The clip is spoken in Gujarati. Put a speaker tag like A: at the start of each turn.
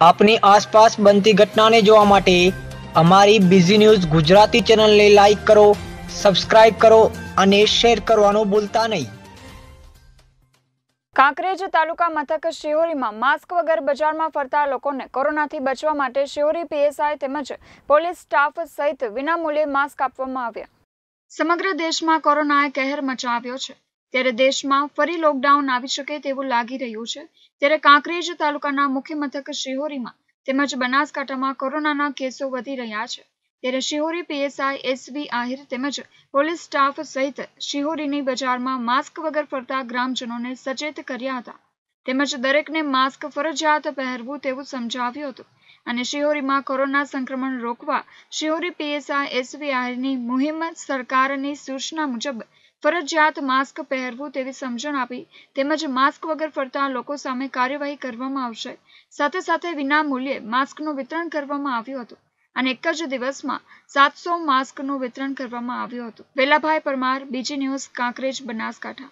A: આપની આસપાસ બનતી ઘટનાને જોવા માટે અમારી બીઝી ન્યૂઝ ગુજરાતી ચેનલને લાઈક કરો સબસ્ક્રાઇબ કરો અને શેર કરવાનું ભૂલતા નહીં.
B: કાંકરેજ તાલુકા મથક શિહોરીમાં માસ્ક વગર બજારમાં ફરતા લોકોને કોરોનાથી બચવા માટે શિહોરી પીએસઆઈ તેમજ પોલીસ સ્ટાફ સહિત વિનામૂલ્યે માસ્ક આપવામાં આવ્યા. સમગ્ર દેશમાં કોરોનાએ કહેર મચાવ્યો છે. ત્યારે દેશમાં ફરી લોકડાઉન આવી શકે તેવું લાગી રહ્યું છે, ત્યારે કાંકરેજ તાલુકાના મુખ્ય મથક શિહોરીમાં તેમજ બનાસકાંઠામાં કોરોનાના કેસો વધી રહ્યા છે. ત્યારે શિહોરી પીએસઆઈ એસવી આહિર તેમજ પોલીસ સ્ટાફ સહિત શિહોરીની બજારમાં માસ્ક વગર ફરતા ગ્રામજનોને સચેત કર્યા હતા. તેમજ દરેકને માસ્ક ફરજિયાત પહેરવું તેવું સમજાવ્યું હતું અને શિહોરીમાં કોરોના સંક્રમણ રોકવા શિહોરી પીએસઆઈ એસવી આહિરની મુહિમ સરકારની સૂચના મુજબ ફરજિયાત માસ્ક પહેરવું તેવી સમજણ આપી, તેમજ માસ્ક વગર ફરતા લોકો સામે કાર્યવાહી કરવામાં આવશે. સાથે સાથે વિના મૂલ્યે માસ્કનું વિતરણ કરવામાં આવ્યું હતું અને એક જ દિવસમાં સાતસો માસ્કનું વિતરણ કરવામાં આવ્યું હતું. વેલાભાઈ પરમાર, બીજી ન્યૂઝ, કાંકરેજ, બનાસકાંઠા.